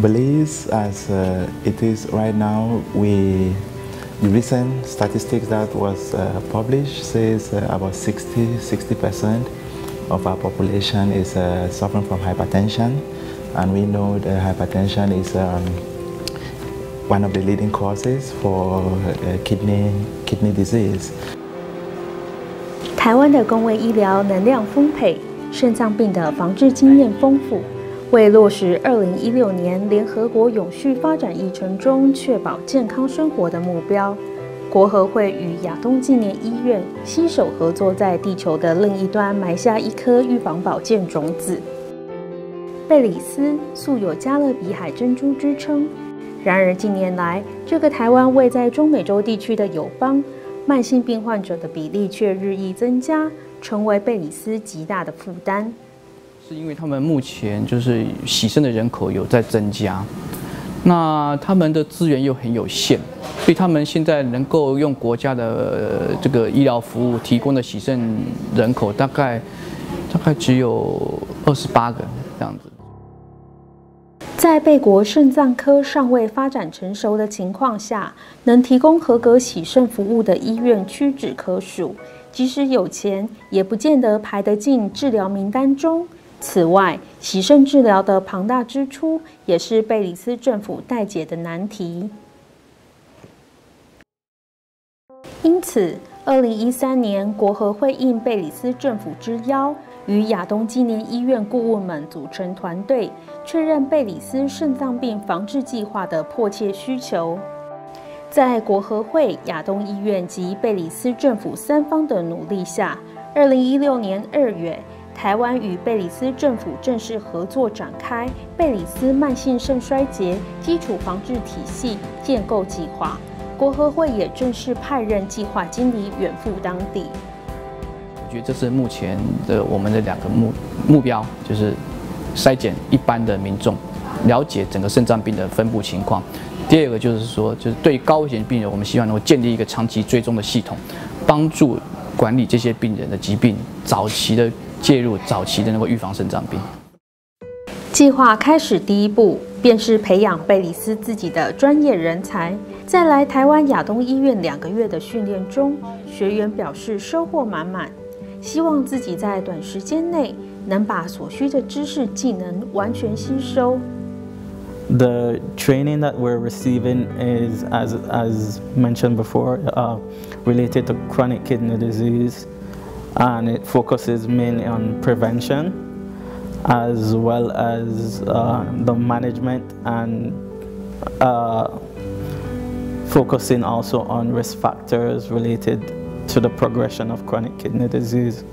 Belize, as uh, it is right now, we the recent statistics that was uh, published says uh, about 60 60 percent of our population is uh, suffering from hypertension, and we know that hypertension is um, one of the leading causes for uh, kidney kidney disease. 台湾的公卫医疗能量丰沛，肾脏病的防治经验丰富。 为落实2016年联合国永续发展议程中确保健康生活的目标，国合会与亚东纪念医院携手合作，在地球的另一端埋下一颗预防保健种子。贝里斯素有“加勒比海珍珠”之称，然而近年来，这个台湾位在中美洲地区的友邦，慢性病患者的比例却日益增加，成为贝里斯极大的负担。是因为他们目前就是洗肾的人口有在增加，那他们的资源又很有限，所以他们现在能够用国家的这个医疗服务提供的洗肾人口大概大概只有二十八个这样子。在贝国肾脏科尚未发展成熟的情况下，能提供合格洗肾服务的医院屈指可数，即使有钱，也不见得排得进治疗名单中。此外，洗肾治疗的庞大支出也是贝里斯政府待解的难题。因此，二零一三年，国合会应贝里斯政府之邀，与亚东纪念医院顾问们组成团队，确认贝里斯肾脏病防治计划的迫切需求。在国合会、亚东医院及贝里斯政府三方的努力下，二零一六年二月。台湾与贝里斯政府正式合作展开贝里斯慢性肾衰竭基础防治体系建构计划，国合会也正式派任计划经理远赴当地。我觉得这是目前的我们的两个目目标，就是筛检一般的民众，了解整个肾脏病的分布情况。第二个就是说，就是对高危险病人，我们希望能够建立一个长期追踪的系统，帮助管理这些病人的疾病早期的。介入早期的那个预防肾脏病计划开始，第一步便是培养贝里斯自己的专业人才。在来台湾亚东医院两个月的训练中，学员表示收获满满，希望自己在短时间内能把所需的知识技能完全吸收。The training that we're receiving is, as as mentioned before, uh, related to chronic kidney disease. and it focuses mainly on prevention as well as uh, the management and uh, focusing also on risk factors related to the progression of chronic kidney disease.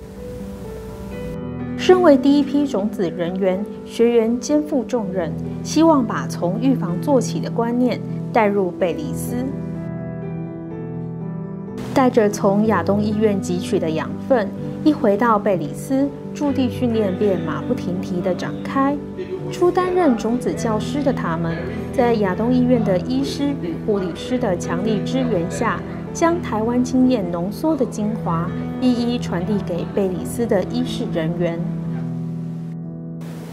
身为第一批种子人员，学员肩负重任，希望把从预防做起的观念带入贝里斯。 带着从亚东医院汲取的养分，一回到贝里斯，驻地训练便马不停蹄地展开。初担任种子教师的他们，在亚东医院的医师与护理师的强力支援下，将台湾经验浓缩的精华，一一传递给贝里斯的医事人员。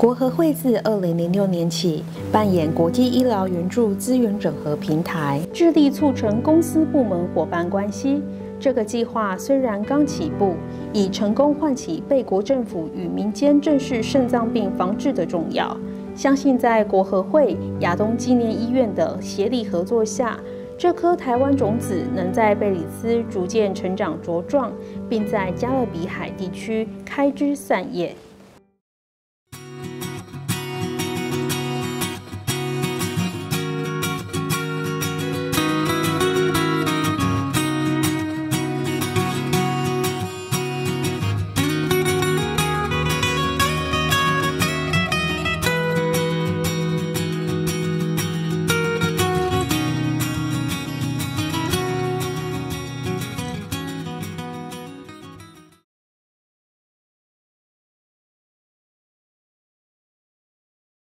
国合会自二零零六年起扮演国际医疗援助资源整合平台，致力促成公司部门伙伴关系。这个计划虽然刚起步，已成功唤起贝国政府与民间正视肾脏病防治的重要。相信在国合会、亚东纪念医院的协力合作下，这颗台湾种子能在贝里斯逐渐成长茁壮，并在加勒比海地区开枝散叶。